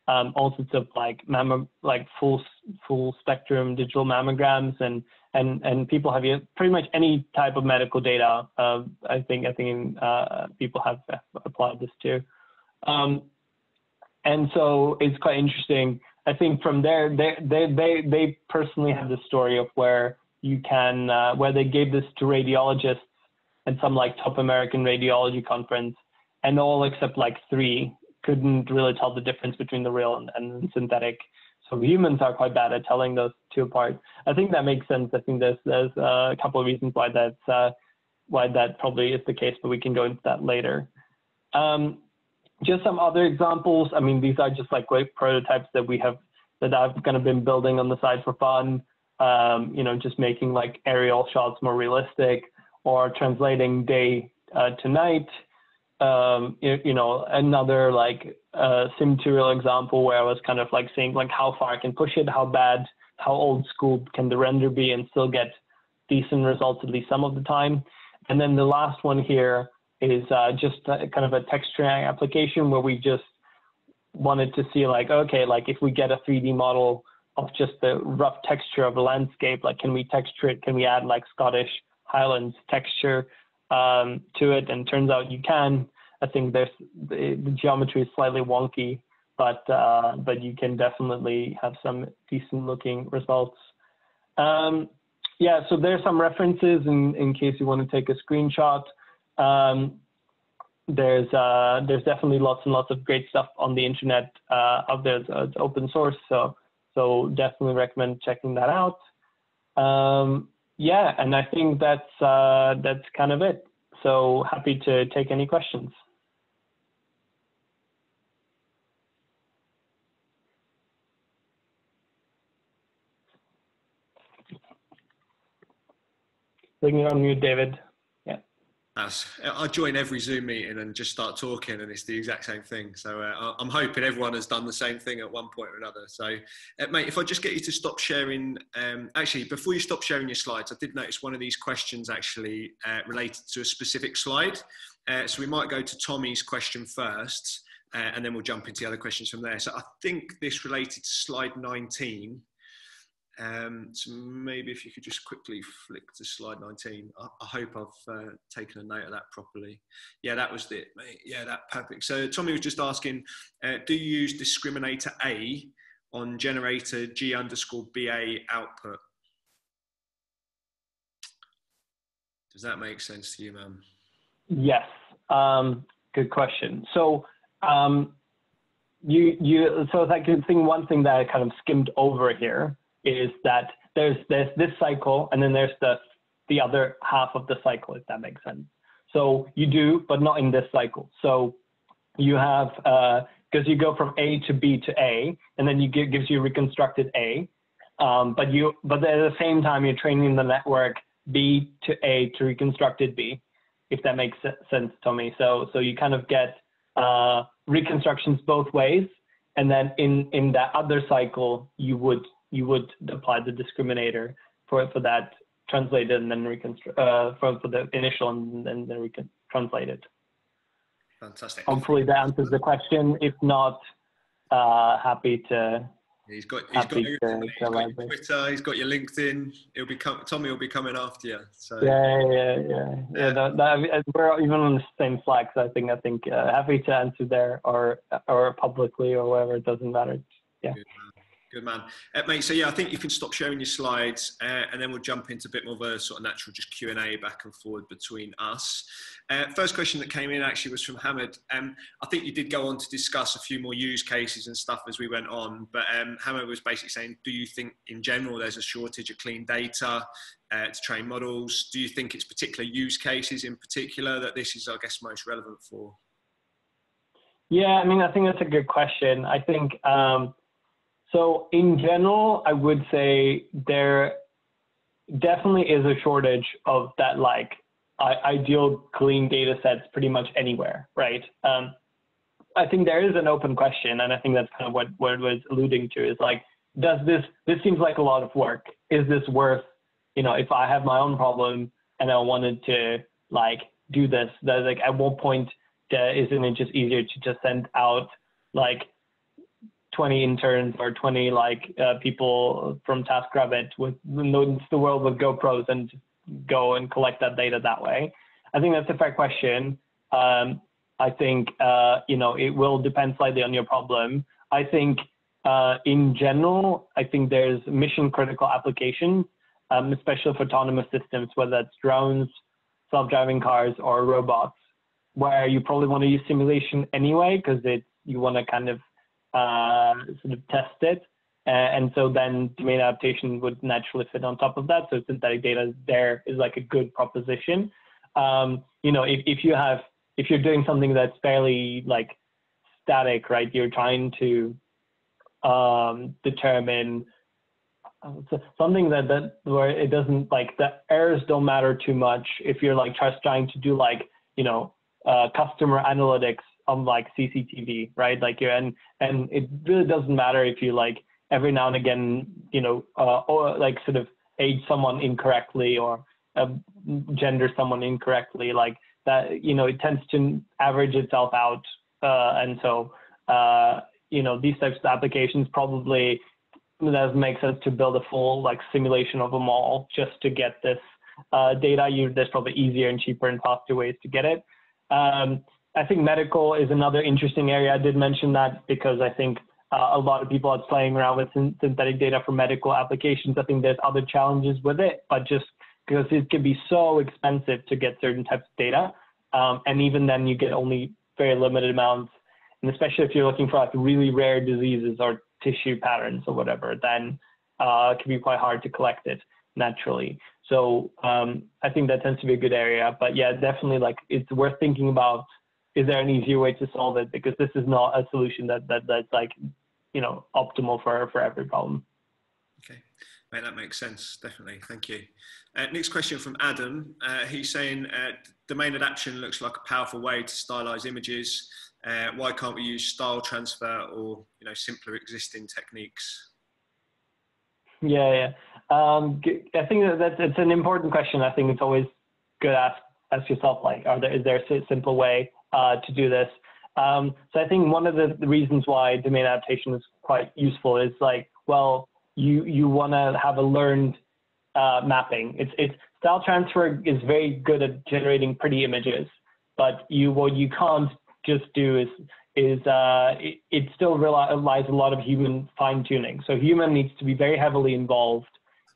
um, all sorts of like mammo, like full full spectrum digital mammograms and and and people have pretty much any type of medical data. Uh, I think I think uh, people have applied this to, um, and so it's quite interesting. I think from there they they they they personally have the story of where you can uh, where they gave this to radiologists at some like top American radiology conference, and all except like three couldn't really tell the difference between the real and, and synthetic. So humans are quite bad at telling those two apart. I think that makes sense. I think there's there's a couple of reasons why that's uh, why that probably is the case, but we can go into that later. Um, just some other examples. I mean, these are just like great prototypes that we have that I've kind of been building on the side for fun. Um, you know, just making like aerial shots more realistic or translating day uh, to night um, you, you, know, another like uh, sim-to-real example where I was kind of like seeing like how far I can push it, how bad, how old school can the render be and still get decent results at least some of the time. And then the last one here is uh, just a, kind of a texturing application where we just wanted to see like, okay, like if we get a 3D model of just the rough texture of a landscape, like can we texture it? Can we add like Scottish Highlands texture? um, to it, and turns out you can. I think there's the, the geometry is slightly wonky, but uh, but you can definitely have some decent looking results. Um, yeah, so there's some references in, in case you want to take a screenshot. Um, there's uh, there's definitely lots and lots of great stuff on the internet uh, out there. It's, it's, open source, so so definitely recommend checking that out. Um, yeah, and I think that's uh, that's kind of it. So happy to take any questions. Bring it on mute, David. I join every Zoom meeting and just start talking, and it's the exact same thing. So uh, I'm hoping everyone has done the same thing at one point or another. So, uh, mate, if I just get you to stop sharing, um, actually, before you stop sharing your slides, I did notice one of these questions actually uh, related to a specific slide. Uh, so we might go to Tommy's question first, uh, and then we'll jump into the other questions from there. So I think this related to slide 19. Um, so maybe if you could just quickly flick to slide 19. I, I hope I've uh, taken a note of that properly. Yeah, that was it, mate. Yeah, that perfect. So Tommy was just asking, uh, do you use discriminator A on generator G underscore BA output? Does that make sense to you, man? Yes. Um, good question. So um, you you so I can think one thing that I kind of skimmed over here is that there's there's this cycle and then there's the the other half of the cycle, if that makes sense. So you do, but not in this cycle. So you have because uh, you go from A to B to A, and then you give, gives you reconstructed A. Um, but you but at the same time you're training the network B to A to reconstructed B, if that makes sense, Tommy. So so you kind of get uh, reconstructions both ways, and then in in that other cycle you would you would apply the discriminator for, for that translated and then reconstruct uh, for, for the initial and then, then we can translate it. Fantastic. Hopefully that answers the question. If not, uh, happy to. He's got, he's got, to, he's got your Twitter, he's got your LinkedIn. He'll be com- Tommy will be coming after you. So yeah, yeah, yeah, yeah. yeah that, that, we're even on the same Slack, so I think I think uh, happy to answer there or or publicly or whatever. It doesn't matter. Yeah. Good. Good man, uh, mate. So yeah, I think you can stop sharing your slides, uh, and then we'll jump into a bit more of a sort of natural, just Q and A back and forward between us. Uh, first question that came in actually was from Hamid. Um, I think you did go on to discuss a few more use cases and stuff as we went on, but um, Hamid was basically saying, do you think in general there's a shortage of clean data uh, to train models? Do you think it's particular use cases in particular that this is, I guess, most relevant for? Yeah, I mean, I think that's a good question. I think. Um, so in general, I would say there definitely is a shortage of that like ideal clean data sets pretty much anywhere, right? Um, I think there is an open question, and I think that's kind of what, what it was alluding to is like, does this, this seems like a lot of work. Is this worth, you know, if I have my own problem and I wanted to like do this, that like at what point uh, isn't it just easier to just send out like 20 interns or 20 like uh, people from TaskRabbit with the world with GoPros and go and collect that data that way. I think that's a fair question. Um, I think uh, you know it will depend slightly on your problem. I think uh, in general, I think there's mission critical applications, um, especially for autonomous systems, whether that's drones, self-driving cars, or robots, where you probably want to use simulation anyway because it's you want to kind of sort of test it. and so then domain adaptation would naturally fit on top of that. So synthetic data there is like a good proposition. Um, you know, if, if you have, if you're doing something that's fairly like static, right? You're trying to um, determine something that, that where it doesn't like the errors don't matter too much if you're like just trying to do like, you know, uh, customer analytics on like CCTV, right? Like you and and it really doesn't matter if you like every now and again, you know, uh, or like sort of age someone incorrectly or uh, gender someone incorrectly, like that. You know, it tends to average itself out, uh, and so uh, you know these types of applications probably does make sense to build a full like simulation of them all just to get this uh, data. You there's probably easier and cheaper and faster ways to get it. Um, I think medical is another interesting area. I did mention that because I think uh, a lot of people are playing around with synthetic data for medical applications. I think there's other challenges with it, but just because it can be so expensive to get certain types of data, um, and even then you get only very limited amounts. And especially if you're looking for like really rare diseases or tissue patterns or whatever, then uh, it can be quite hard to collect it naturally. So um, I think that tends to be a good area. But yeah, definitely like it's worth thinking about is there an easier way to solve it? Because this is not a solution that, that that's like, you know, optimal for, for every problem. Okay, Mate, that makes sense, definitely. Thank you. Uh, next question from Adam. Uh, he's saying uh, domain adaptation looks like a powerful way to stylize images. Uh, why can't we use style transfer or you know simpler existing techniques? Yeah, yeah. Um, I think that that's it's an important question. I think it's always good to ask ask yourself like, are there is there a simple way uh, to do this. Um, so I think one of the, reasons why domain adaptation is quite useful is like, well, you you want to have a learned uh, mapping. It's it's style transfer is very good at generating pretty images, but you what you can't just do is is uh, it, it, still relies a lot of human fine tuning. So human needs to be very heavily involved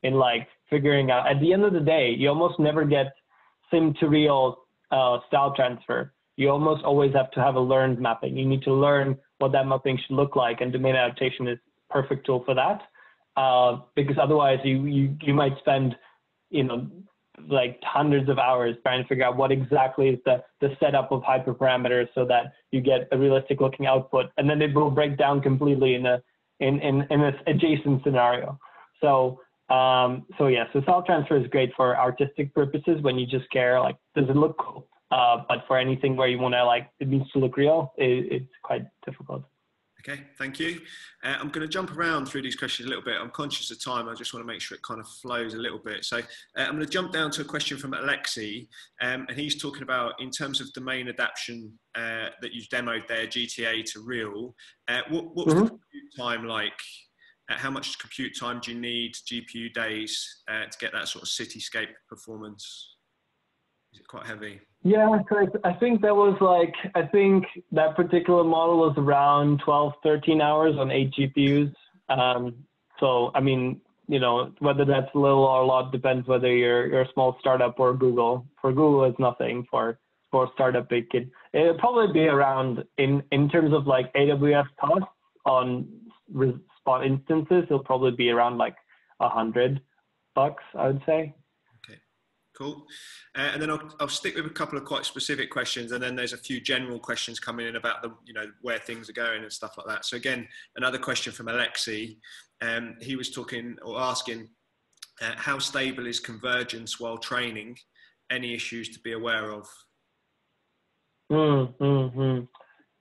in like figuring out. At the end of the day, you almost never get sim to real uh, style transfer you almost always have to have a learned mapping. You need to learn what that mapping should look like, and domain adaptation is perfect tool for that. Uh, because otherwise, you, you you might spend, you know, like hundreds of hours trying to figure out what exactly is the the setup of hyperparameters so that you get a realistic looking output, and then it will break down completely in a in in, in this adjacent scenario. So um, so yeah, so style transfer is great for artistic purposes when you just care like, does it look cool? Uh, but for anything where you want to like it needs to look real, it, it's quite difficult. Okay, thank you. Uh, I'm going to jump around through these questions a little bit. I'm conscious of time. I just want to make sure it kind of flows a little bit. So uh, I'm going to jump down to a question from Alexi, um, and he's talking about in terms of domain adaptation uh, that you've demoed there, GTA to real. Uh, what, what's mm-hmm. the time like? Uh, how much compute time do you need, GPU days, uh, to get that sort of cityscape performance? Is it quite heavy? Yeah. I think that was like, I think that particular model was around 12, 13 hours on eight GPUs. Um, so, I mean, you know, whether that's a little or a lot depends whether you're, you're a small startup or Google. For Google, it's nothing. For for startup, it could it'll probably be around in in terms of like AWS costs on spot instances. It'll probably be around like a hundred bucks, I would say. Cool. Uh, and then I'll, I'll, stick with a couple of quite specific questions, and then there's a few general questions coming in about the, you know, where things are going and stuff like that. So again, another question from Alexi. Um, he was talking or asking, uh, how stable is convergence while training? Any issues to be aware of? Mm, mm, mm.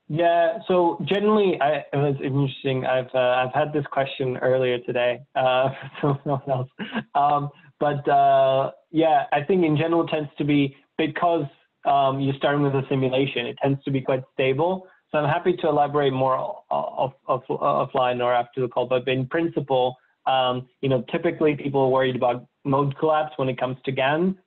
Yeah. So generally, I, it was interesting. I've uh, I've had this question earlier today uh, from someone else. Um, but uh, yeah, I think in general tends to be because um, you're starting with a simulation, it tends to be quite stable. so I'm happy to elaborate more off, off, offline or after the call. But in principle, um, you know, typically people are worried about mode collapse when it comes to GAN.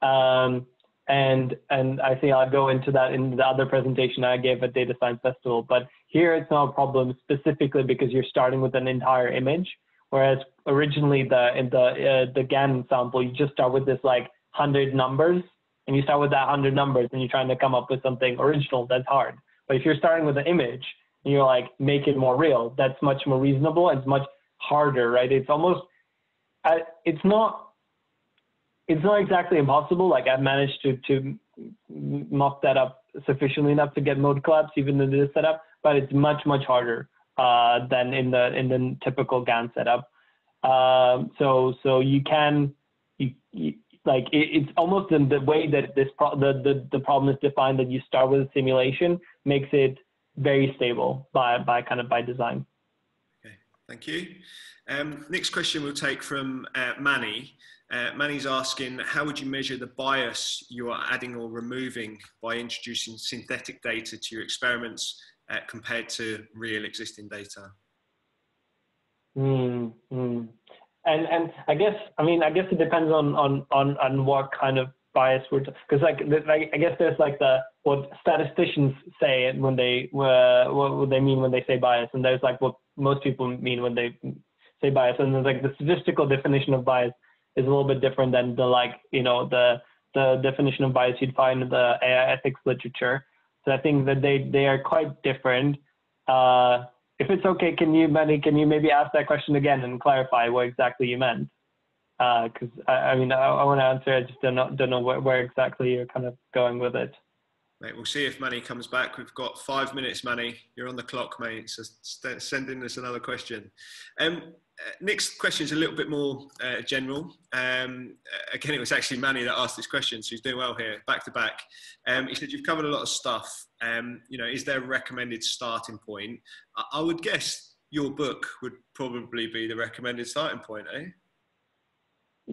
Um, and and I think I'll go into that in the other presentation I gave at Data Science Festival. But here it's not a problem specifically because you're starting with an entire image, whereas originally the in the uh, the GAN sample you just start with this like hundred numbers, and you start with that hundred numbers, and you're trying to come up with something original. That's hard. But if you're starting with an image and you're like make it more real, that's much more reasonable and it's much harder, right? It's almost it's not it's not exactly impossible. Like I've managed to to mock that up sufficiently enough to get mode collapse even in this setup, but it's much much harder uh, than in the in the typical GAN setup. Um, so so you can you, you, like it, it's almost in the way that this pro- the, the the problem is defined that you start with a simulation makes it very stable by by kind of by design. Okay, thank you. Um, next question we'll take from uh, Manny. Uh, Manny's asking, how would you measure the bias you are adding or removing by introducing synthetic data to your experiments uh, compared to real existing data? Mm, mm. And and I guess I mean I guess it depends on on on on what kind of bias we're because like, I guess there's like the what statisticians say when they uh, what they mean when they say bias, and there's like what most people mean when they say bias, and there's like the statistical definition of bias is a little bit different than the like you know the the definition of bias you'd find in the AI ethics literature. So I think that they they are quite different. Uh, if it's okay, can you Manny, can you maybe ask that question again and clarify what exactly you meant? Because uh, I, I, mean I, I want to answer. I just don't know don't know where, where exactly you're kind of going with it. Mate, we'll see if Manny comes back. We've got five minutes, Manny. You're on the clock, mate. So send in us another question. Um, uh, question is a little bit more uh, general. Um, again, it was actually Manny that asked this question, so he's doing well here, back to back. Um, he said, You've covered a lot of stuff. Um, you know, is there a recommended starting point? I, I, would guess your book would probably be the recommended starting point, eh?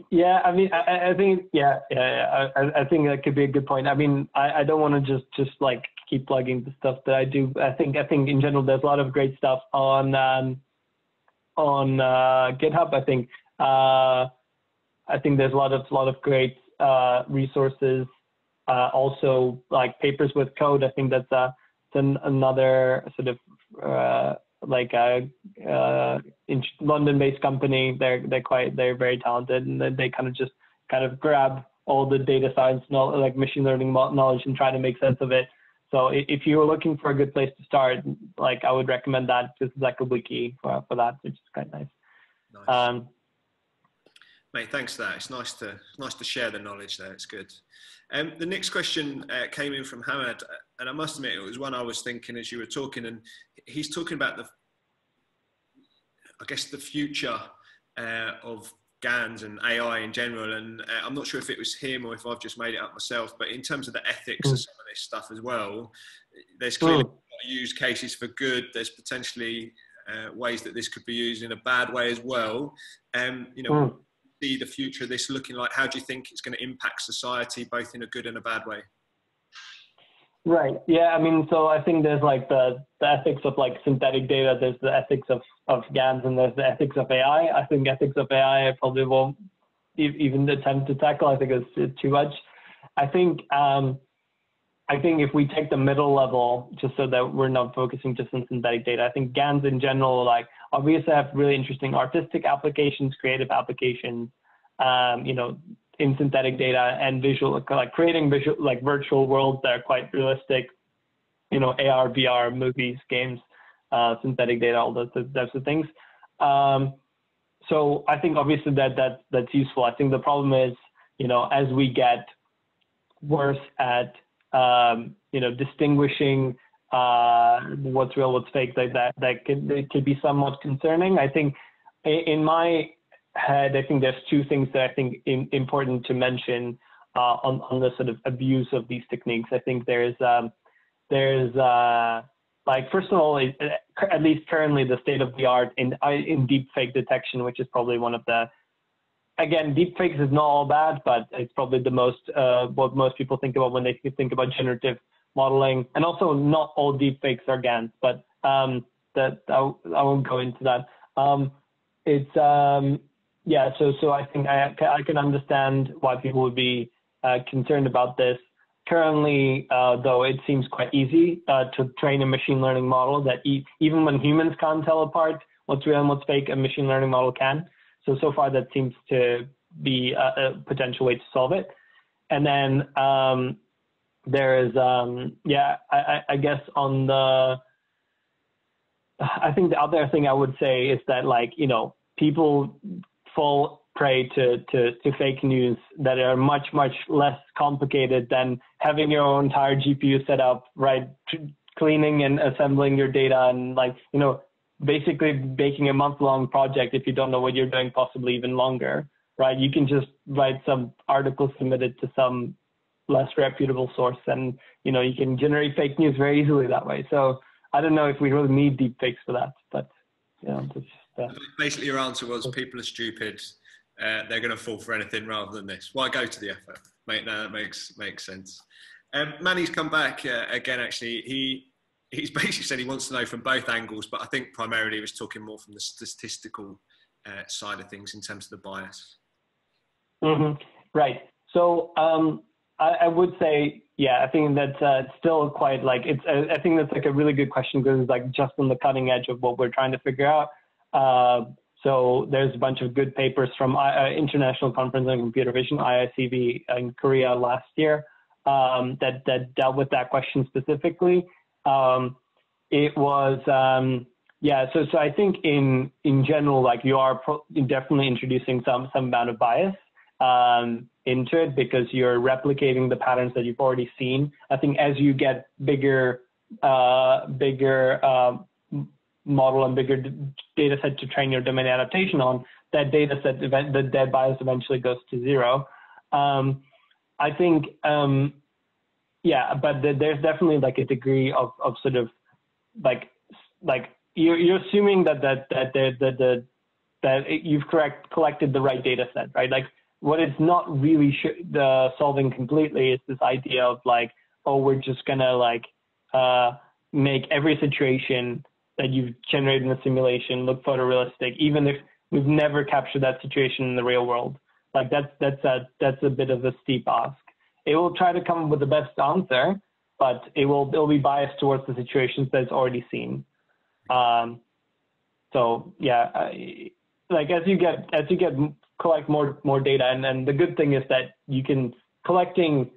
Yeah, I mean, I, I think, yeah, yeah, yeah I, I, think that could be a good point. I mean, I, I don't want to just, just like keep plugging the stuff that I do. I think, I think in general, there's a lot of great stuff on, um, on uh, GitHub. I think uh, I think there's a lot of lot of great uh, resources. Uh, also, like papers with code. I think that's uh, an, another sort of uh, like a London-based company. They're they're quite they're very talented, and they kind of just kind of grab all the data science like machine learning knowledge, and try to make sense of it so if you're looking for a good place to start, like I would recommend that just like a wiki for, for that, which is quite nice. nice. Um, Mate, thanks for that. It's nice to nice to share the knowledge there. It's good. Um, the next question uh, came in from Hamad, and I must admit it was one I was thinking as you were talking, and he's talking about the, I guess the future uh, of GANs and AI in general. And uh, I'm not sure if it was him or if I've just made it up myself, but in terms of the ethics mm. of some of this stuff as well, there's clearly mm. use cases for good. There's potentially uh, ways that this could be used in a bad way as well. Um, you know, mm. see the future of this looking like? How do you think it's going to impact society, both in a good and a bad way? Right. Yeah. I mean, so I think there's like the, the ethics of like synthetic data. There's the ethics of, of GANs and there's the ethics of AI. I think ethics of AI I probably won't even attempt to tackle. I think it's, too much. I think, um, I think if we take the middle level, just so that we're not focusing just on synthetic data, I think GANs in general, like obviously have really interesting artistic applications, creative applications. Um, you know, in synthetic data and visual, like creating visual, like virtual worlds that are quite realistic, you know, AR, VR, movies, games, uh, synthetic data, all those types of things. Um, so I think obviously that that that's useful. I think the problem is, you know, as we get worse at, um, you know, distinguishing uh, what's real, what's fake, like that that could it could be somewhat concerning. I think in my head, I think there's two things that I think in, important to mention uh, on, on the sort of abuse of these techniques. I think there's um, there's uh, like first of all, at least currently the state of the art in in deep fake detection, which is probably one of the again deep fakes is not all bad, but it's probably the most uh, what most people think about when they think about generative modeling, and also not all deepfakes are GANs, but um, that I, I, won't go into that. Um, it's um, yeah, so so I think I I can understand why people would be uh, concerned about this. Currently, uh, though, it seems quite easy uh, to train a machine learning model that e even when humans can't tell apart what's real and what's fake, a machine learning model can. So so far, that seems to be a, a potential way to solve it. And then um, there is, um, yeah, I, I guess on the, I think the other thing I would say is that like you know people fall prey to, to, to fake news that are much, much less complicated than having your own entire GPU set up, right? Cleaning and assembling your data and like, you know, basically making a month long project if you don't know what you're doing, possibly even longer, right? You can just write some article submitted to some less reputable source and, you know, you can generate fake news very easily that way. So I don't know if we really need deep fakes for that, but, you know, just, uh, Basically, your answer was people are stupid uh, they're going to fall for anything rather than this. Why go to the effort? Mate, no, that makes makes sense. Um, Manny's come back uh, again. Actually, he he's basically said he wants to know from both angles, but I think primarily he was talking more from the statistical uh, side of things in terms of the bias. Mm-hmm. Right. So um, I, I, would say, yeah, I think that's uh, still quite like it's. I think that's like a really good question because it's like just on the cutting edge of what we're trying to figure out. Uh, so there's a bunch of good papers from uh, International Conference on Computer Vision, ICCV, in Korea last year um, that, that dealt with that question specifically. Um, it was, um, yeah, so, so I think in, in general, like you are definitely introducing some, some amount of bias um, into it because you're replicating the patterns that you've already seen. I think as you get bigger, uh, bigger, uh, model and bigger data set to train your domain adaptation on, that data set, the dead bias eventually goes to zero. Um, I think, um, yeah, but the, there's definitely like a degree of, of sort of like, like you're, you're assuming that, that, that the, the, the, that you've correct, collected the right data set, right? Like what it's not really the solving completely is this idea of like, oh, we're just gonna like, uh, make every situation that you've generated in the simulation look photorealistic, even if we've never captured that situation in the real world. Like that's that's a that's a bit of a steep ask. It will try to come up with the best answer, but it will it'll be biased towards the situations that it's already seen. Um, so yeah, I, like as you get as you get collect more more data, and, and the good thing is that you can collecting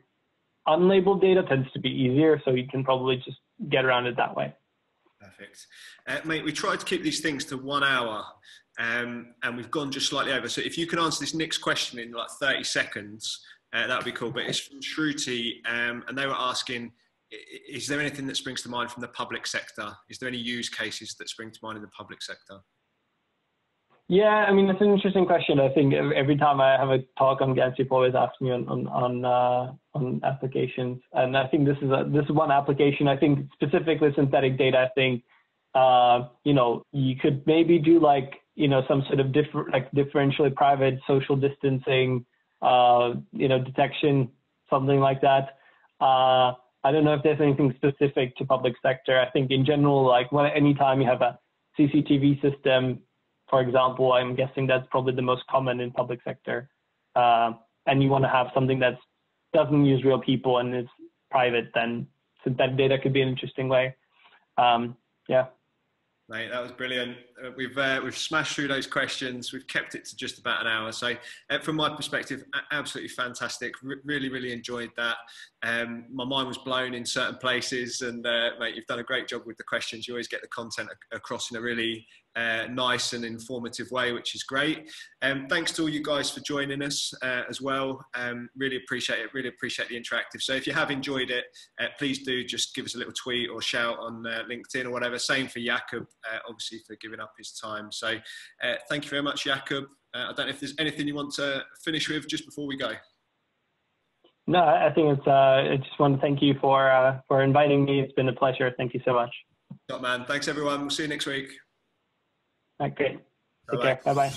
unlabeled data tends to be easier, so you can probably just get around it that way. Perfect. Uh, mate, we tried to keep these things to one hour um, and we've gone just slightly over. So if you can answer this next question in like 30 seconds, uh, that would be cool. But it's from Shruti um, and they were asking, is there anything that springs to mind from the public sector? Is there any use cases that spring to mind in the public sector? Yeah, I mean, it's an interesting question. I think every time I have a talk on GANs, people always ask me on on on, uh, on applications, and I think this is a this is one application. I think specifically synthetic data. I think uh, you know you could maybe do like you know some sort of different like differentially private social distancing, uh, you know, detection, something like that. Uh, I don't know if there's anything specific to public sector. I think in general, like when anytime you have a CCTV system for example, I'm guessing that's probably the most common in public sector. Uh, and you want to have something that doesn't use real people and is private, then synthetic data could be an interesting way. Um, yeah. Mate, that was brilliant. Uh, we've uh, we've smashed through those questions. We've kept it to just about an hour. So, uh, from my perspective, absolutely fantastic. R- really, really enjoyed that. Um, my mind was blown in certain places, and uh, mate, you've done a great job with the questions. You always get the content across in a really uh, nice and informative way, which is great. Um, thanks to all you guys for joining us uh, as well. Um, really appreciate it. Really appreciate the interactive. So if you have enjoyed it, uh, please do just give us a little tweet or shout on uh, LinkedIn or whatever. Same for Jakub, uh, obviously for giving up his time. So uh, thank you very much, Jakub. I don't know if there's anything you want to finish with just before we go. No, I think it's. I just want to thank you for for inviting me. It's been a pleasure. Thank you so much. Top man. Thanks everyone. We'll see you next week. Okay. Take care. Bye bye.